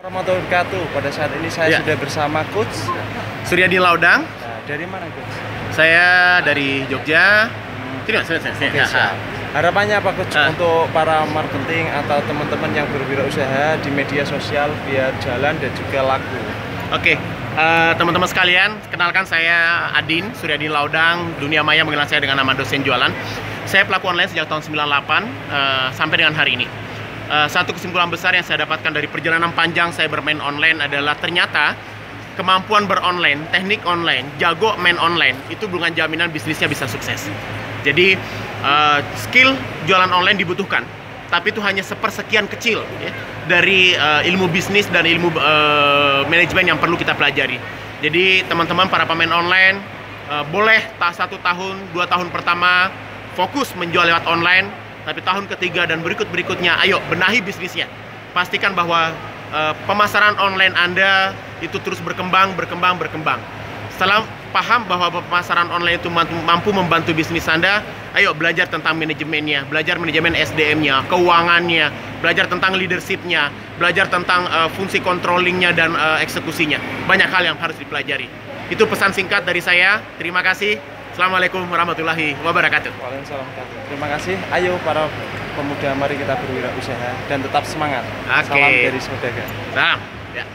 warahmatullahi wabarakatuh. Pada saat ini saya Ya. sudah bersama Coach. Suryadi Laudang, Nah, dari mana Coach? saya dari Jogja. Sini, Mas, sini, sini, siap. Harapannya apa Coach Ah. untuk para marketing atau teman-teman yang berwirausaha di media sosial biar jalan dan juga laku? Oke, eh, teman-teman sekalian, kenalkan saya Adin Suryadi Laudang. Dunia maya mengenal saya dengan nama dosen jualan. Saya pelaku online sejak tahun 98 eh, sampai dengan hari ini. Eh, satu kesimpulan besar yang saya dapatkan dari perjalanan panjang saya bermain online adalah ternyata kemampuan beronline, teknik online, jago main online itu bukan jaminan bisnisnya bisa sukses. Jadi eh, skill jualan online dibutuhkan, tapi itu hanya sepersekian kecil ya, dari eh, ilmu bisnis dan ilmu eh, manajemen yang perlu kita pelajari. Jadi teman-teman para pemain online eh, boleh tak satu tahun, dua tahun pertama fokus menjual lewat online, tapi tahun ketiga dan berikut berikutnya, ayo benahi bisnisnya. Pastikan bahwa eh, pemasaran online Anda itu terus berkembang, berkembang, berkembang. Setelah paham bahwa pemasaran online itu mampu- membantu bisnis Anda, ayo belajar tentang manajemennya, belajar manajemen SDM-nya, keuangannya, belajar tentang leadership-nya, belajar tentang eh, fungsi controllingnya dan eh, eksekusinya. Banyak hal yang harus dipelajari. Itu pesan singkat dari saya. Terima kasih. Assalamualaikum warahmatullahi wabarakatuh. Waalaikumsalam. warahmatullahi Terima kasih. Ayo para pemuda mari kita berwirausaha dan tetap semangat. Oke. Salam dari Saudagar. Salam. Ya.